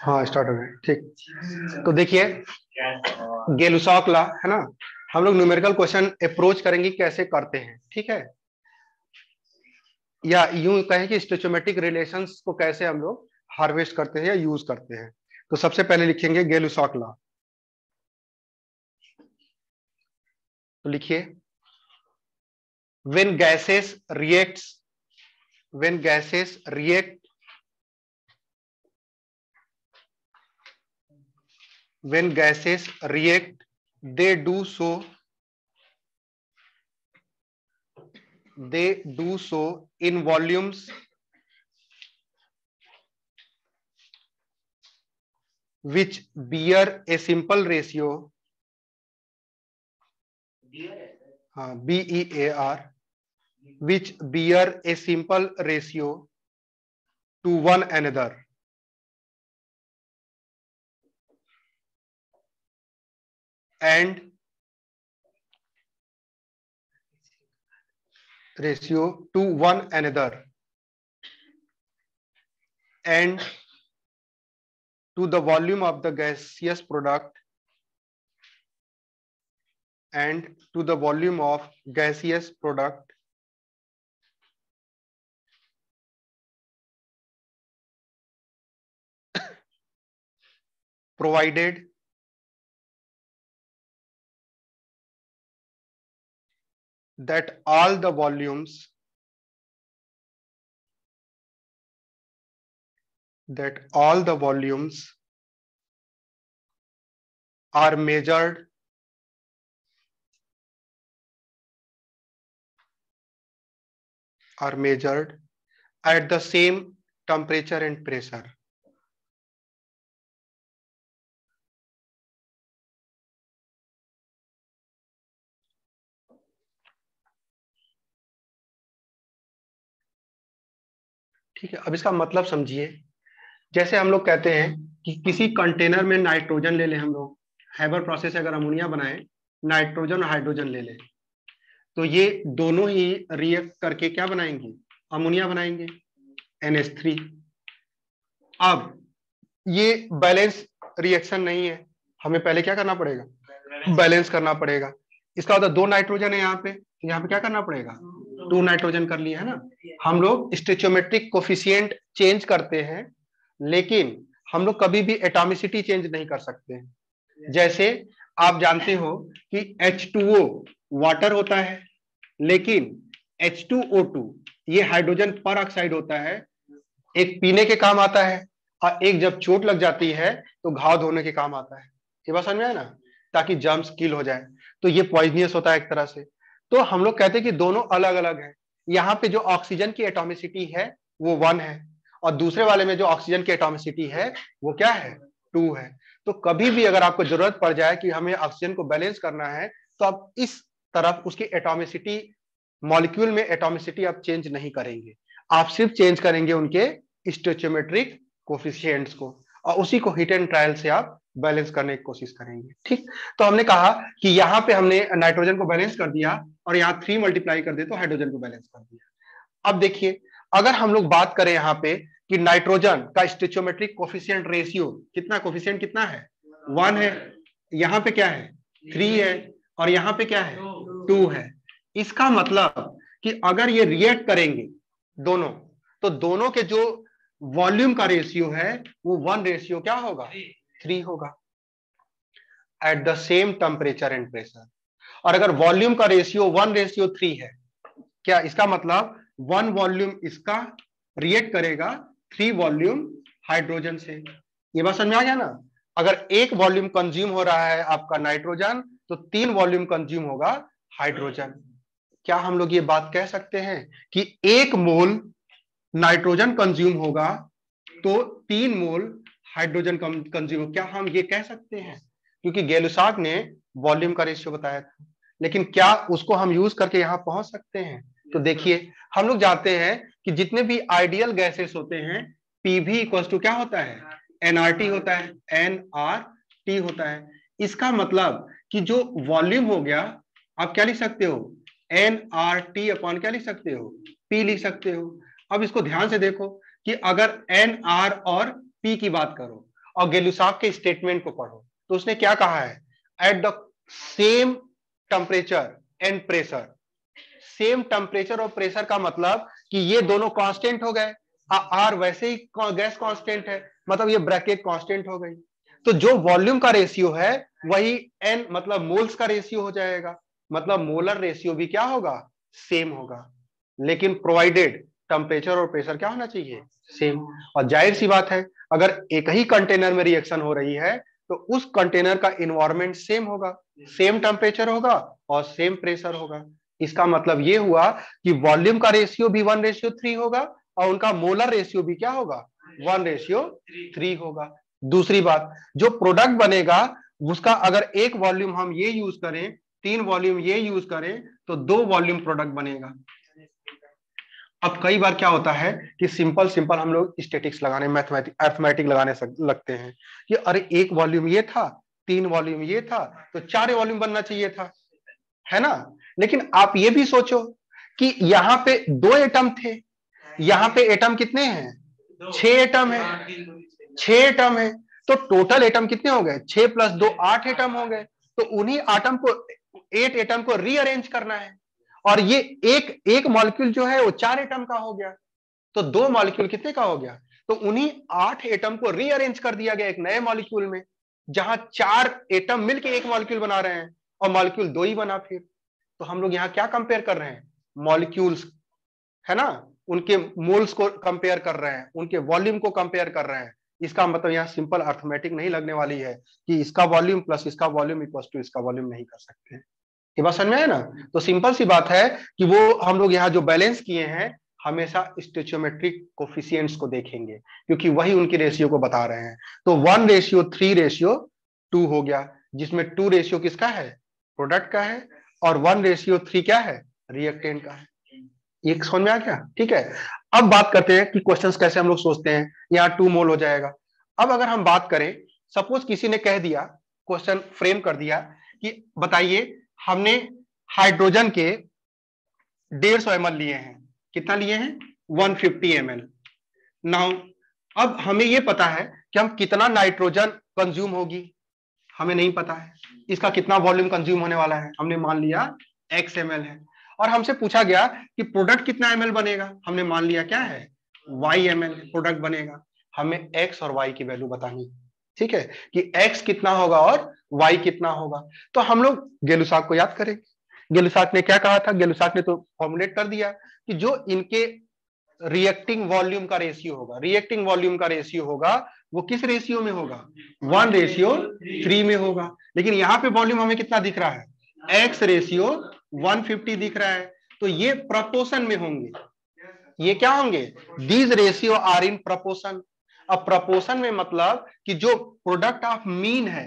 हाँ स्टार्ट हो गए ठीक। तो देखिए गेलुसॉक ला है ना? हम लोग न्यूमेरिकल क्वेश्चन अप्रोच करेंगे कैसे करते हैं, ठीक है? या यूँ कहें कि स्टेचोमेटिक रिलेशंस को कैसे हम लोग हार्वेस्ट करते हैं या यूज़ करते हैं। तो सबसे पहले लिखेंगे गेलुसॉक ला तो लिखिए। When gases reacts, when gases react when gases react they do so they do so in volumes which bear a simple ratio uh, b e a r which bear a simple ratio to one another and ratio to one another and to the volume of the gaseous product and to the volume of gaseous product provided that all the volumes that all the volumes are measured are measured at the same temperature and pressure ठीक है अब इसका मतलब समझिए। जैसे हम लोग कहते हैं कि किसी कंटेनर में नाइट्रोजन ले लें हम लोग हैबर प्रोसेस अगर अमोनिया बनाए नाइट्रोजन और हाइड्रोजन ले लें तो ये दोनों ही रिएक्ट करके क्या बनाएँगे? अमोनिया बनाएँगे NH3 अब ये बैलेंस रिएक्शन नहीं है हमें पहले क्या करना पड़ेगा? बैलेंस करना पड़ेगा। इसका मतलब दो नाइट्रोजन है यहाँ पे तो यहाँ पे क्या करना पड़ेगा? टू नाइट्रोजन कर लिया है ना? हम लोग स्टेचोमेट्रिक कोफिशियंट चेंज करते हैं लेकिन हम लोग कभी भी एटॉमिसिटी चेंज नहीं कर सकते। जैसे आप जानते हो कि H2O वाटर होता है लेकिन H2O2 ये हाइड्रोजन पर ऑक्साइड होता है एक पीने के काम आता है और एक जब चोट लग जाती है तो घाव धोने के काम आता है। ये बात समझ में आया ना? ताकि जर्म्स किल हो जाए। तो ये पॉइजनियस होता है एक तरह से। तो हम लोग कहते हैं कि दोनों अलग अलग है। यहाँ पे जो ऑक्सीजन की एटोमिसिटी है, वो वन है। और दूसरे वाले में जो ऑक्सीजन की एटोमिसिटी है, वो क्या है? टू है। तो कभी भी अगर आपको ज़रूरत पड़ जाए कि हमें ऑक्सीजन को बैलेंस करना है तो आप इस तरफ़ उसकी एटोमिसिटी मॉलिक्यूल में एटोमिसिटी आप चेंज नहीं करेंगे। आप सिर्फ़ चेंज करेंगे उनके स्टोचियोमेट्रिक कोफिशियंट्स को। और उसी को हिट एंड ट्रायल से आप बैलेंस करने की कोशिश करेंगे, ठीक? तो हमने कहा कि यहाँ पे हमने नाइट्रोजन को बैलेंस कर दिया और यहाँ थ्री मल्टीप्लाई कर दे तो हाइड्रोजन को बैलेंस कर दिया। अब देखिए, अगर हम लोग बात करें यहाँ पे कि नाइट्रोजन का स्टिचोमेट्रिक कोफिशियंट रेशियो कितना कोफिशियंट कितना है? वन है। यहाँ पे क्या है? थ्री है। और यहाँ पे क्या है? टू है। इसका मतलब कि अगर ये रिएक्ट करेंगे दोनों तो दोनों के जो वॉल्यूम का रेशियो है, वो वन रेशियो क्या होगा? थ्री होगा। At the same temperature and pressure और अगर वॉल्यूम का रेशियो वन रेशियो थ्री है, क्या इसका मतलब वन वॉल्यूम इसका रिएक्ट करेगा थ्री वॉल्यूम हाइड्रोजन से। ये बात समझ आ गया ना? अगर एक वॉल्यूम कंज्यूम हो रहा है आपका नाइट्रोजन तो तीन वॉल्यूम कंज्यूम होगा हाइड्रोजन क्या हम लोग ये बात कह सकते हैं कि एक मोल नाइट्रोजन कंज्यूम होगा तो तीन मोल हाइड्रोजन कंज्यूम क्या हम ये कह सकते हैं? क्योंकि गेलुसाक ने वॉल्यूम का रेशियो बताया था। लेकिन क्या उसको हम यूज़ करके यहाँ पहुँच सकते हैं? तो देखिए हम लोग जानते हैं कि जितने भी आइडियल गैसेस होते हैं पीवी इक्वल टू क्या होता है? एनआरटी होता है एन आर टी होता है। इसका मतलब कि जो वॉल्यूम हो गया आप क्या लिख सकते हो? एन आर टी अपॉन क्या लिख सकते हो? पी लिख सकते हो। अब इसको ध्यान से देखो कि अगर एन आर और पी की बात करो और गेलुसाक के स्टेटमेंट को पढ़ो। तो उसने क्या कहा है? At the same temperature and pressure same temperature और प्रेशर का मतलब कि ये दोनों कांस्टेंट हो गए। आर वैसे ही गैस कांस्टेंट है। मतलब ये ब्रैकेट कांस्टेंट हो गई। तो जो वॉल्यूम का रेशियो है, वही एन मतलब मोल्स का रेशियो हो जाएगा। मतलब मोलर रेशियो भी क्या होगा? सेम होगा। लेकिन प्रोवाइडेड टेम्परेचर और प्रेशर क्या होना चाहिए? सेम और ज़ाहिर सी बात है अगर एक ही कंटेनर में रिएक्शन हो रही है तो उस कंटेनर का इन्वायरमेंट सेम होगा। सेम टेम्परेचर होगा और सेम प्रेशर होगा। इसका मतलब ये हुआ कि वॉल्यूम का रेशियो भी वन रेशियो थ्री होगा और उनका मोलर रेशियो भी क्या होगा? वन रेशियो थ्री होगा। दूसरी बात जो प्रोडक्ट बनेगा उसका अगर एक वॉल्यूम हम ये यूज़ करें तीन वॉल्यूम ये यूज़ करें तो दो वॉल्यूम प्रोडक्ट बनेगा। अब कई बार क्या होता है कि सिंपल सिंपल हम लोग स्टेटिक्स लगाने मैथमेटिक अर्थमेटिक लगाने लगते हैं। कि अरे एक वॉल्यूम ये था, तीन वॉल्यूम ये था तो चार वॉल्यूम बनना चाहिए था। है ना? लेकिन आप ये भी सोचो कि यहाँ पे दो एटम थे। यहाँ पे एटम कितने हैं? छह एटम है। छह एटम है। तो टोटल एटम कितने हो गए? छह प्लस दो आठ एटम हो गए। तो उन्हीं आटम को एट एटम को रीअरेंज करना है। और ये एक एक मॉलिक्यूल जो है वो चार एटम का हो गया। तो दो मॉलिक्यूल कितने का हो गया? तो उन्हीं आठ एटम को रीअरेंज कर दिया गया एक नए मॉलिक्यूल में, जहाँ चार एटम मिलके एक मॉलिक्यूल बना रहे हैं और मॉलिक्यूल दो ही बना फिर। तो हम लोग यहाँ क्या कंपेयर कर रहे हैं? मॉलिक्यूल्स है ना? उनके मोल्स को कंपेयर कर रहे हैं, उनके वॉल्यूम को कंपेयर कर रहे हैं। इसका मतलब यहाँ सिंपल अर्थमेटिक नहीं लगने वाली है कि इसका वॉल्यूम प्लस इसका वॉल्यूम इक्वल टू इसका वॉल्यूम नहीं कर सकते। ये बात समझ में है ना? तो सिंपल सी बात है कि वो हम लोग यहाँ जो बैलेंस किए हैं, हमेशा स्टेचोमेट्रिक कोफिशियंट्स को देखेंगे, क्योंकि वही उनकी रेशियो को बता रहे हैं। तो one ratio, three ratio, two हो गया, जिसमें टू रेशियो किसका है? प्रोडक्ट का है, और वन रेशियो, थ्री क्या है? रिएक्टेंट का है। ये समझ में आ गया? ठीक है। अब बात करते हैं कि क्वेश्चंस कैसे हम लोग सोचते हैं, यहाँ टू मोल हो जाएगा। अब अगर हम बात करें, सपोज़ किसी ने कह दिया, क्वेश्चन फ्रेम कर दिया, कि बताइए हमने हाइड्रोजन के डेढ़ सौ एम लिए हैं। कितना लिए हैं? 150 फिफ्टी एम नाउ अब हमें यह पता है कि हम कितना नाइट्रोजन कंज्यूम होगी। हमें नहीं पता है। इसका कितना वॉल्यूम कंज्यूम होने वाला है? हमने मान लिया एक्स एम है। और हमसे पूछा गया कि प्रोडक्ट कितना एम बनेगा? हमने मान लिया क्या है? वाई एम प्रोडक्ट बनेगा। हमें एक्स और वाई की वैल्यू बतानी। ठीक है? कि एक्स कितना होगा और वाई कितना होगा। तो हम लोग गेलुसाक को याद करेंगे। गेलुसाक ने क्या कहा था? गेलुसाक ने तो फॉर्मुलेट कर दिया कि जो इनके रिएक्टिंग वॉल्यूम का रेशियो होगा रिएक्टिंग वॉल्यूम का रेशियो होगा, वो किस रेशियो में होगा? वन रेशियो थ्री में होगा। लेकिन यहाँ पे वॉल्यूम हमें कितना दिख रहा है? एक्स रेशियो 150 दिख रहा है। तो ये प्रपोशन में होंगे। ये क्या होंगे? These ratio are in proportion अब प्रपोशन में मतलब कि जो प्रोडक्ट ऑफ़ मीन है,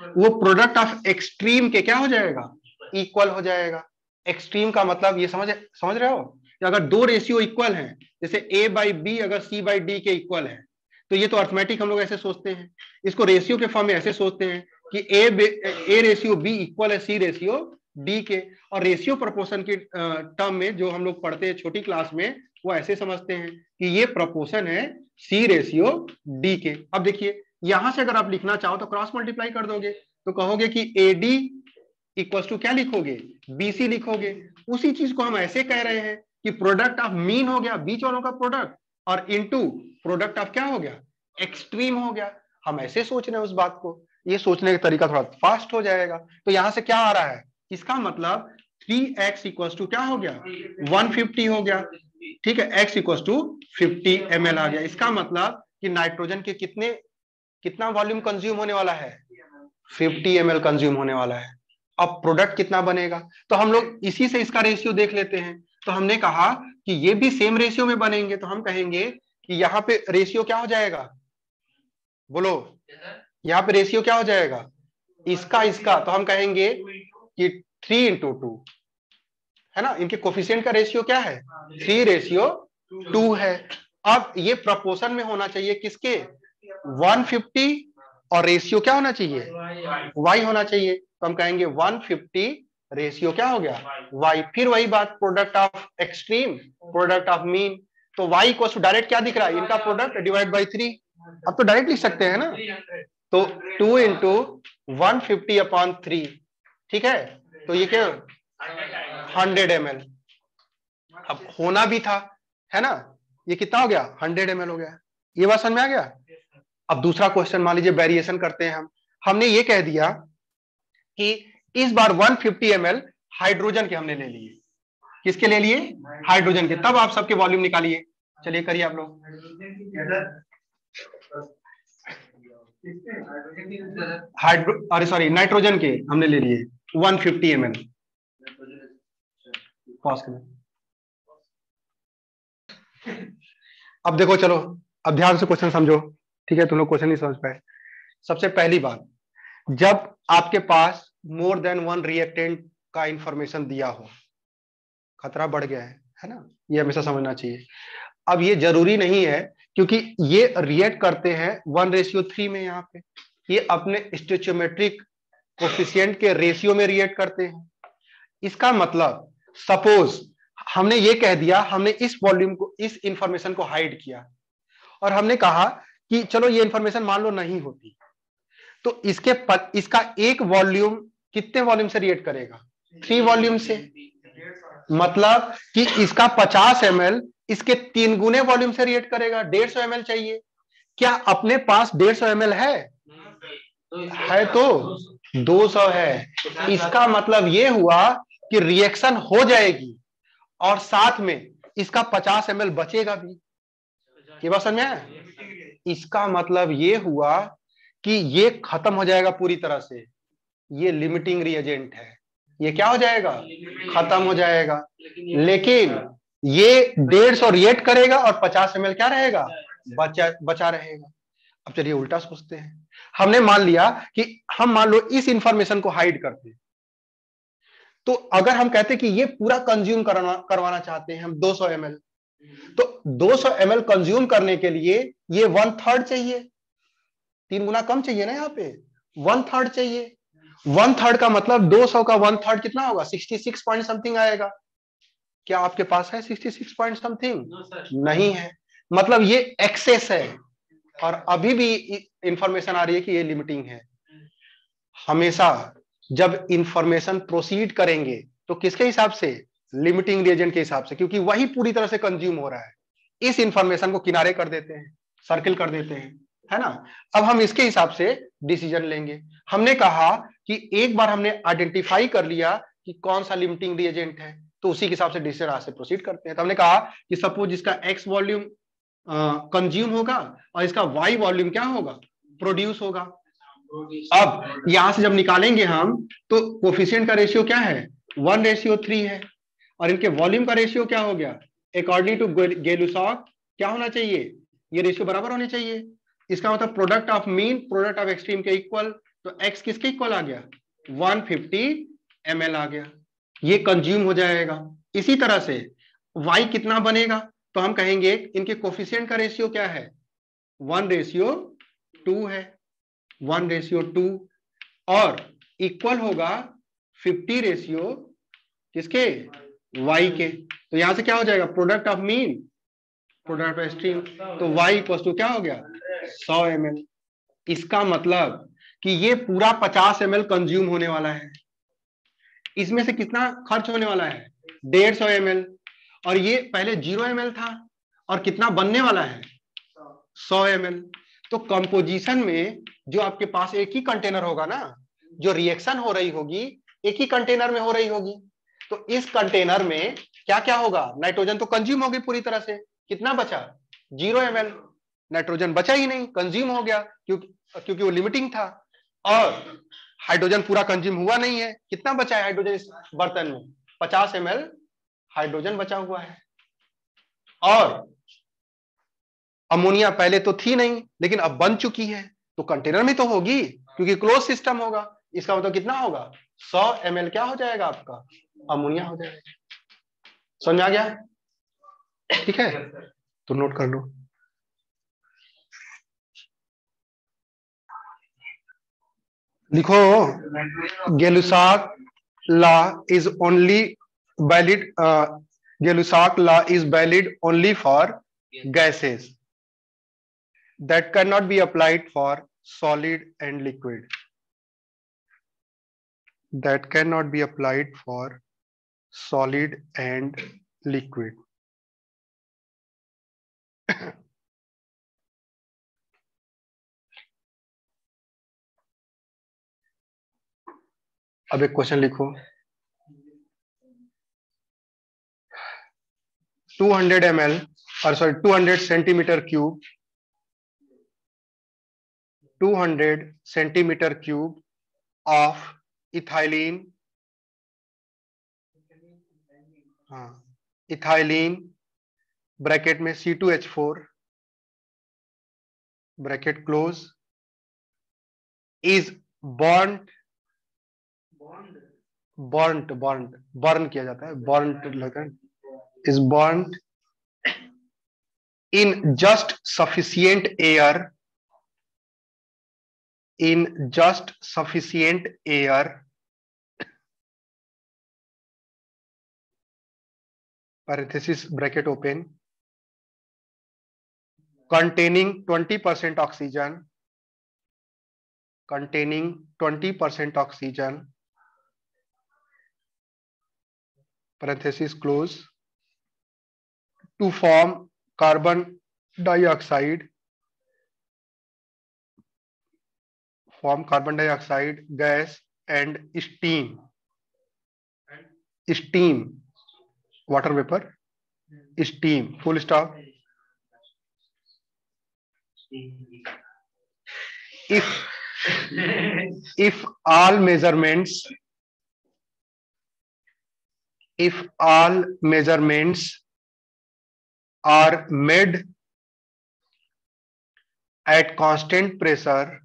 वो प्रोडक्ट ऑफ़ एक्सट्रीम के क्या हो जाएगा? इक्वल हो जाएगा। एक्सट्रीम का मतलब ये समझ समझ रहे हो? कि अगर दो रेशियो इक्वल हैं, जैसे ए बाई बी अगर सी बाई डी के इक्वल है तो ये तो अर्थमेटिक हम लोग ऐसे सोचते हैं। इसको रेशियो के फॉर्म में ऐसे सोचते हैं कि A A ratio B equal है सी रेशियो डी के। और रेशियो प्रपोशन के टर्म में जो हम लोग पढ़ते हैं छोटी क्लास में, वो ऐसे समझते हैं कि ये प्रपोशन है सी रेशियो डी के अब देखिए यहाँ से अगर आप लिखना चाहो तो क्रॉस मल्टीप्लाई कर दोगे। तो कहोगे कि ए डी इक्वल टू क्या लिखोगे? बीसी लिखोगे। उसी चीज़ को हम ऐसे कह रहे हैं कि प्रोडक्ट ऑफ़ मीन हो गया बीच वालों का प्रोडक्ट और इनटू प्रोडक्ट ऑफ़ क्या हो गया? एक्सट्रीम हो गया। हम ऐसे सोच रहे हैं उस बात को। ये सोचने का तरीका थोड़ा फास्ट हो जाएगा। तो यहाँ से क्या आ रहा है? इसका मतलब थ्री एक्स इक्व टू क्या हो गया? वन फिफ्टी हो गया। ठीक है x equal to fifty m आ गया। इसका मतलब कि नाइट्रोजन के कितने, कितना वॉल्यूम कंज्यूम होने वाला है? फिफ्टी एम कंज्यूम होने वाला है। अब प्रोडक्ट कितना बनेगा? तो हम लोग इसी से इसका रेशियो देख लेते हैं। तो हमने कहा कि ये भी सेम रेशियो में बनेंगे। तो हम कहेंगे कि यहाँ पे रेशियो क्या हो जाएगा? बोलो। यहाँ पे रेशियो क्या हो जाएगा? इसका इसका। तो हम कहेंगे कि थ्री इंटू टू है ना? इनके कोफिशियंट का रेशियो क्या है? थ्री रेशियो टू है। अब ये प्रपोर्शन में होना चाहिए किसके? 150 और रेशियो क्या होना चाहिए? Y होना चाहिए। तो हम कहेंगे 150 रेशियो क्या हो गया? Y फिर वही बात product of extreme product of mean तो y को डायरेक्ट क्या दिख रहा है? इनका प्रोडक्ट डिवाइड बाई थ्री अब तो डायरेक्ट लिख सकते हैं ना? तो two into one fifty upon three ठीक है? तो ये क्या? हंड्रेड एम अब होना भी था, है ना? ये कितना हो गया? हंड्रेड एम हो गया। ये बात समझ में आ गया? अब दूसरा क्वेश्चन मान लीजिए वेरिएशन करते हैं हम। हमने ये कह दिया कि इस बार 150 फिफ्टी हाइड्रोजन के हमने ले लिए। किसके ले लिए? हाइड्रोजन के। तब आप सबके वॉल्यूम निकालिए। चलिए, करिए आप लोग। हाइड्रो अरे सॉरी नाइट्रोजन के हमने ले लिए। 150 फिफ्टी पॉज करें। अब देखो, चलो, अब ध्यान से क्वेश्चन समझो। ठीक है, तुम लोग क्वेश्चन नहीं समझ पाए। सबसे पहली बात, जब आपके पास मोर देन वन रिएक्टेंट का इंफॉर्मेशन दिया हो, खतरा बढ़ गया है है ना? ये हमेशा समझना चाहिए। अब ये ज़रूरी नहीं है, क्योंकि ये रिएक्ट करते हैं वन रेशियो थ्री में यहाँ पे। ये अपने स्टेचोमेट्रिक कोफिशियंट के रेशियो में रिएक्ट करते हैं। इसका मतलब सपोज़ हमने ये कह दिया हमने इस वॉल्यूम को इस इंफॉर्मेशन को हाइड किया। और हमने कहा कि चलो ये इंफॉर्मेशन मान लो नहीं होती। तो इसके पद, इसका एक वॉल्यूम कितने वॉल्यूम से रिएक्ट करेगा? थ्री वॉल्यूम से। मतलब कि इसका 50 एम इसके तीन गुने वॉल्यूम से रिएक्ट करेगा। डेढ़ सौ एम चाहिए। क्या अपने पास डेढ़ सौ एम है? है तो। 200 है। इसका मतलब ये हुआ कि रिएक्शन हो जाएगी और साथ में इसका 50 एम बचेगा भी। ये बात समझ? में इसका मतलब ये हुआ कि ये खत्म हो जाएगा पूरी तरह से। ये लिमिटिंग रिएजेंट है। ये क्या हो जाएगा? खत्म हो जाएगा। लेकिन ये डेढ़ सौ रिएक्ट करेगा और पचास एम क्या रहेगा? बचा बचा रहेगा। अब चलिए उल्टा सोचते हैं। हमने मान लिया कि हम मान लो इस इंफॉर्मेशन को हाइड करते हैं। तो अगर हम कहते कि ये पूरा कंज्यूम करवा करवाना चाहते हैं हम 200 सौ तो 200 सौ कंज्यूम करने के लिए ये वन थर्ड चाहिए। तीन गुना कम चाहिए ना यहाँ पे? वन थर्ड चाहिए। वन थर्ड का मतलब 200 का वन थर्ड कितना होगा? 66 पॉइंट समथिंग आएगा। क्या आपके पास है 66 पॉइंट समथिंग नहीं है। मतलब ये एक्सेस है। और अभी भी इंफॉर्मेशन आ रही है कि ये लिमिटिंग है। हमेशा जब इंफॉर्मेशन प्रोसीड करेंगे तो किसके हिसाब से? लिमिटिंग रिएजेंट के हिसाब से, क्योंकि वही पूरी तरह से कंज्यूम हो रहा है। इस इंफॉर्मेशन को किनारे कर देते हैं सर्किल कर देते हैं, है ना? अब हम इसके हिसाब से डिसीज़न लेंगे। हमने कहा कि एक बार हमने आइडेंटिफाई कर लिया कि कौन सा लिमिटिंग रिएजेंट है तो उसी के हिसाब से डिसीज़न आज से प्रोसीड करते हैं। तो हमने कहा कि सपोज़ इसका एक्स वॉल्यूम कंज्यूम होगा और इसका वाई वॉल्यूम क्या होगा? प्रोड्यूस होगा। अब यहाँ से जब निकालेंगे हम तो कोफिशियंट का रेशियो क्या है? वन रेशियो थ्री है। और इनके वॉल्यूम का रेशियो क्या हो गया? अकॉर्डिंग टू गेलुसॉक क्या होना चाहिए? ये रेशियो बराबर होने चाहिए। इसका मतलब product of mean product of extreme के इक्वल तो एक्स किसके इक्वल आ गया? 150 फिफ्टी आ गया। ये कंज्यूम हो जाएगा। इसी तरह से y कितना बनेगा? तो हम कहेंगे इनके कोफिशियंट का रेशियो क्या है? वन रेशियो टू है। वन रेशियो टू, और इक्वल होगा फिफ्टी रेशियो किसके? वाई के। तो यहाँ से क्या हो जाएगा? Product of mean, product of extreme. तो वाई इक्वल टू क्या हो गया? सौ एमएल इसका मतलब कि ये पूरा 50 एम कंज्यूम होने वाला है। इसमें से कितना खर्च होने वाला है? डेढ़ सौ एमएल और ये पहले ज़ीरो एमएल था, और कितना बनने वाला है? सौ एम तो कंपोजिशन में जो आपके पास एक ही कंटेनर होगा ना, जो रिएक्शन हो रही होगी, एक ही कंटेनर में हो रही होगी। तो इस कंटेनर में क्या क्या होगा? नाइट्रोजन तो कंज्यूम होगी पूरी तरह से। कितना बचा? ज़ीरो एम नाइट्रोजन बचा ही नहीं कंज्यूम हो गया क्योंकि क्योंकि वो लिमिटिंग था। और हाइड्रोजन पूरा कंज्यूम हुआ नहीं है। कितना बचा है हाइड्रोजन इस बर्तन में? पचास एम हाइड्रोजन बचा हुआ है। और अमोनिया पहले तो थी नहीं लेकिन अब बन चुकी है। तो कंटेनर में तो होगी क्योंकि क्लोज सिस्टम होगा। इसका मतलब कितना होगा? सौ एमएल क्या हो जाएगा आपका? अमोनिया हो जाएगा। समझ आ गया? ठीक है? तो नोट कर लो। लिखो Gay Lussac law is only valid Gay Lussac law is valid only for gases. that cannot be applied for solid and liquid that cannot be applied for solid and liquid अब एक question लिखो 200 ml or sorry 200 centimeter cube 200 centimeter cube of ethylene हाँ ethylene bracket में C2H4 bracket close is bond bond bond burn किया जाता है bond लगता is burnt in just sufficient air in just sufficient air parenthesis bracket open containing 20% oxygen containing 20% oxygen parenthesis close to form carbon dioxide form carbon dioxide gas and steam. Steam. Water vapor. Steam. Full stop. If if all measurements if all measurements are made at constant pressure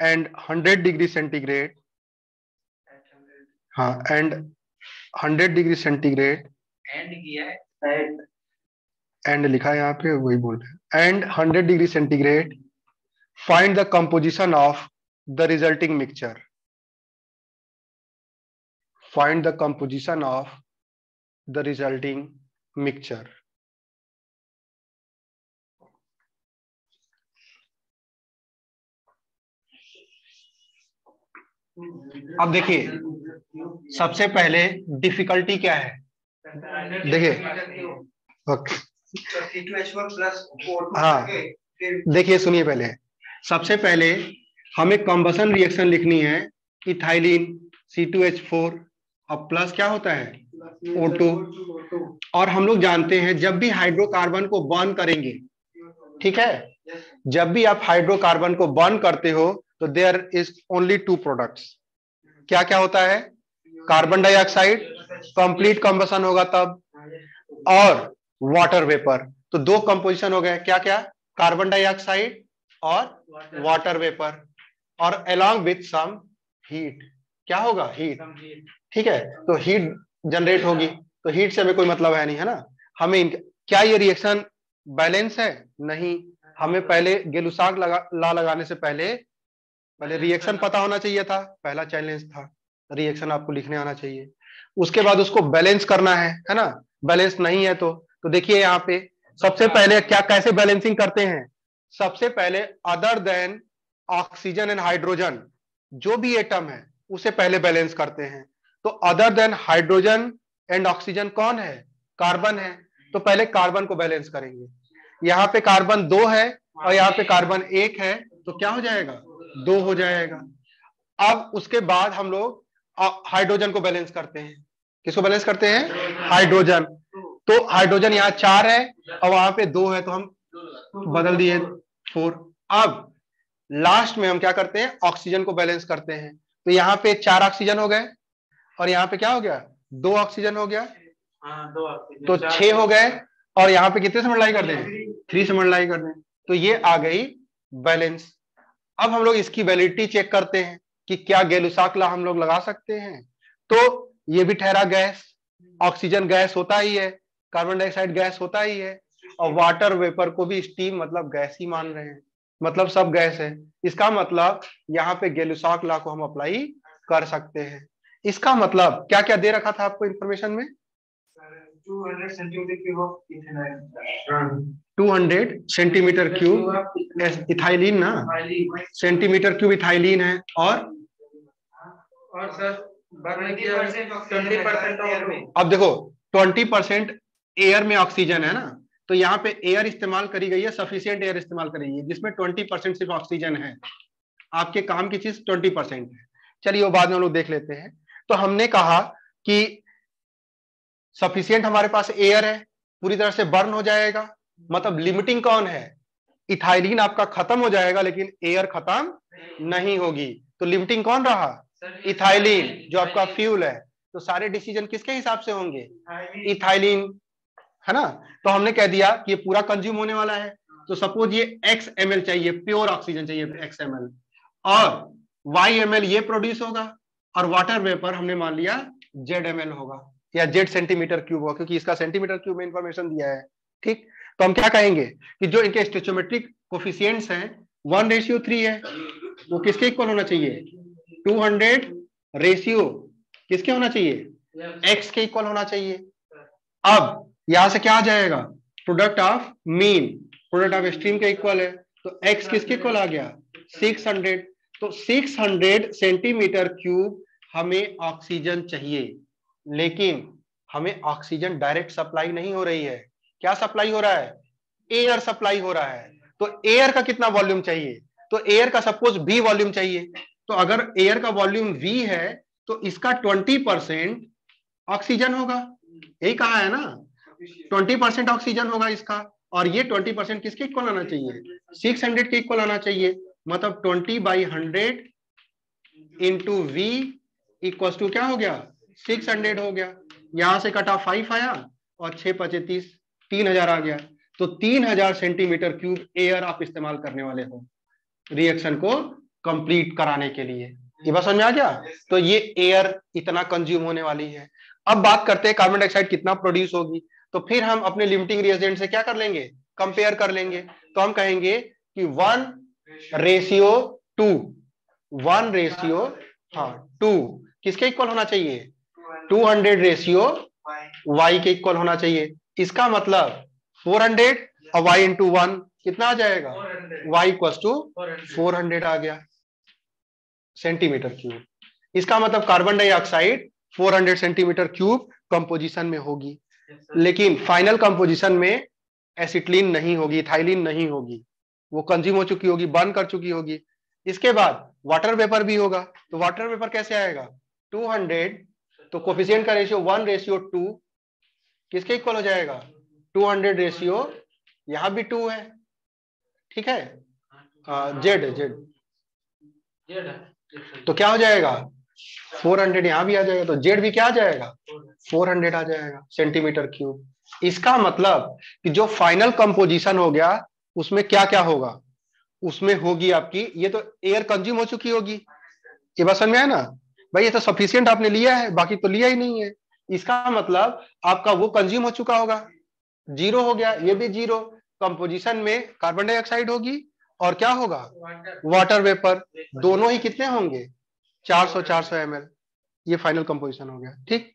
and hundred degree centigrade हाँ and hundred degree centigrade and किया and लिखा है यहाँ पे वही बोल रहे हैं। And hundred degree centigrade find the composition of the resulting mixture find the composition of the resulting mixture अब देखिए, सबसे पहले डिफिकल्टी क्या है? देखिए। ओके हाँ। देखिए, सुनिए पहले। सबसे पहले हमें कंबसन रिएक्शन लिखनी है इथाइलिन C2H4 और प्लस क्या होता है? O2 और हम लोग जानते हैं, जब भी हाइड्रोकार्बन को बर्न करेंगे, ठीक है? जब भी आप हाइड्रोकार्बन को बर्न करते हो तो there is only two products क्या क्या होता है? कार्बन डाइऑक्साइड कंप्लीट कंबसन होगा तब, और वाटर वेपर तो दो कंपोजिशन हो गए। क्या क्या कार्बन डाइऑक्साइड और वाटर वेपर और अलोंग विथ सम हीट क्या होगा? हीट ठीक है? तो हीट जनरेट होगी। तो हीट से हमें कोई मतलब है नहीं, है ना? हमें क्या ये रिएक्शन बैलेंस है? नहीं। हमें पहले गेलुसाग लगा ला लगाने से पहले पहले रिएक्शन पता होना चाहिए था पहला चैलेंज था। रिएक्शन आपको लिखने आना चाहिए। उसके बाद उसको बैलेंस करना है है ना? बैलेंस नहीं है तो तो देखिए यहाँ पे सबसे पहले क्या कैसे बैलेंसिंग करते हैं? सबसे पहले other than oxygen and hydrogen जो भी एटम है उसे पहले बैलेंस करते हैं। तो other than hydrogen and oxygen कौन है? कार्बन है। तो पहले कार्बन को बैलेंस करेंगे। यहाँ पे कार्बन दो है और यहाँ पे कार्बन एक है तो क्या हो जाएगा? दो हो जाएगा। अब उसके बाद हम लोग हाइड्रोजन को बैलेंस करते हैं। किसको बैलेंस करते हैं? हाइड्रोजन तो हाइड्रोजन यहाँ चार है और वहाँ पे दो है तो हम बदल दिए फोर अब लास्ट में हम क्या करते हैं? ऑक्सीजन को बैलेंस करते हैं। तो यहाँ पे चार ऑक्सीजन हो गए और यहाँ पे क्या हो गया? दो ऑक्सीजन हो गया। हाँ, दो तो छह हो गए और यहाँ पे कितने से मल्टीप्लाई कर दें? थ्री से मल्टीप्लाई कर दें। तो ये आ गई बैलेंस अब हम लोग इसकी वैलिडिटी चेक करते हैं कि क्या गेलुसाकला हम लोग लगा सकते हैं। तो ये भी ठहरा गैस ऑक्सीजन गैस होता ही है कार्बन डाइऑक्साइड गैस होता ही है, और वाटर वेपर को भी स्टीम मतलब गैस ही मान रहे हैं। मतलब सब गैस है। इसका मतलब यहाँ पे गेलुसाक ला को हम अप्लाई कर सकते हैं। इसका मतलब क्या क्या दे रखा था आपको इंफॉर्मेशन में? 200 centimeter cube. of ethanol. Two hundred centimetre cube ethylene ना सेंटीमीटर क्यूब इथाइलिन है और और सर 20% अब देखो ट्वेंटी परसेंट एयर में ऑक्सीजन है ना? तो यहाँ पे एयर इस्तेमाल करी गई है सफिशियंट एयर इस्तेमाल करी गई है जिसमें ट्वेंटी परसेंट सिर्फ़ ऑक्सीजन है। आपके काम की चीज़ ट्वेंटी परसेंट है। चलिए वो बाद में हम लोग देख लेते हैं। तो हमने कहा कि सफिशियंट हमारे पास एयर है पूरी तरह से बर्न हो जाएगा। मतलब लिमिटिंग कौन है? इथाइलिन आपका खत्म हो जाएगा लेकिन एयर खत्म नहीं होगी। तो लिमिटिंग कौन रहा? इथाइलिन जो आपका फ्यूल है। तो सारे डिसीज़न किसके हिसाब से होंगे? इथाइलिन है ना? तो हमने कह दिया कि ये पूरा कंज्यूम होने वाला है। तो सपोज़ ये एक्स एम चाहिए प्योर ऑक्सीजन चाहिए एक्स एम और वाई एम ये प्रोड्यूस होगा और वाटर वेपर हमने मान लिया जेड एम होगा या जेड सेंटीमीटर क्यूब होगा क्योंकि इसका सेंटीमीटर क्यूब में इंफॉर्मेशन दिया है। ठीक? तो हम क्या कहेंगे कि जो इनके स्टेचोमेट्रिक कोफिशियंट्स हैं वन रेशियो थ्री है। वो किसके इक्वल होना चाहिए? टू हंड्रेड रेशियो किसके होना चाहिए? एक्स के इक्वल होना चाहिए। अब यहाँ से क्या आ जाएगा? Product of mean product of extreme के इक्वल है। तो एक्स किसके इक्वल आ गया? 600 तो 600 सेंटीमीटर क्यूब हमें ऑक्सीजन चाहिए। लेकिन हमें ऑक्सीजन डायरेक्ट सप्लाई नहीं हो रही है। क्या सप्लाई हो रहा है? एयर सप्लाई हो रहा है। तो एयर का कितना वॉल्यूम चाहिए? तो एयर का सपोज़ बी वॉल्यूम चाहिए। तो अगर एयर का वॉल्यूम वी है तो इसका ट्वेंटी परसेंट ऑक्सीजन होगा। यही कहा है ना? ट्वेंटी परसेंट ऑक्सीजन होगा इसका। और ये ट्वेंटी परसेंट किसके इक्वल आना चाहिए? सिक्स हंड्रेड के इक्वल आना चाहिए। मतलब twenty by hundred into V equal to क्या हो गया? सिक्स हंड्रेड हो गया। यहाँ से कटा फाइव आया और छह पचे तीस तीन हज़ार आ गया। तो तीन हज़ार सेंटीमीटर क्यूब एयर आप इस्तेमाल करने वाले हो रिएक्शन को कंप्लीट कराने के लिए। ये बात समझ आ गया? तो ये एयर इतना कंज्यूम होने वाली है। अब बात करते हैं कार्बन डाइऑक्साइड कितना प्रोड्यूस होगी। तो फिर हम अपने लिमिटिंग रिएजेंट से क्या कर लेंगे? कंपेयर कर लेंगे। तो हम कहेंगे कि one ratio two one ratio हाँ टू किसके इक्वल होना चाहिए? टू हंड्रेड रेशियो वाई के इक्वल होना चाहिए। इसका मतलब फोर हंड्रेड और वाई इंटू वन कितना आ जाएगा? Y equal to four hundred आ गया। सेंटीमीटर क्यूब इसका मतलब carbon dioxide 400 centimetre cube composition में होगी। लेकिन फाइनल कंपोजिशन में एसिटिलीन नहीं होगी थाइलिन नहीं होगी। वो कंज्यूम हो चुकी होगी बर्न कर चुकी होगी। इसके बाद वाटर वेपर भी होगा। तो वाटर वेपर कैसे आएगा? 200 तो कोफिशियंट का रेशियो वन रेशियो टू किसके इक्वल हो जाएगा? 200 रेशियो यहाँ भी टू है। ठीक है? जेड जेड तो क्या हो जाएगा? 400 यहाँ भी आ जाएगा तो जेड भी क्या आ जाएगा? 400 आ जाएगा सेंटीमीटर क्यूब इसका मतलब कि जो फाइनल कंपोजिशन हो गया, उसमें क्या क्या होगा? उसमें होगी आपकी, ये तो एयर कंज्यूम हो चुकी होगी। ये बात समझ में आया ना? भाई, ये तो सफिशियंट आपने लिया है, बाकी तो लिया ही नहीं है। इसका मतलब आपका वो कंज्यूम हो चुका होगा। ज़ीरो हो गया, ये भी ज़ीरो कंपोजिशन में कार्बन डाइऑक्साइड होगी और क्या होगा? वाटर वेपर दोनों ही कितने होंगे? 400 400 एम ये फाइनल कंपोजिशन हो गया। ठीक?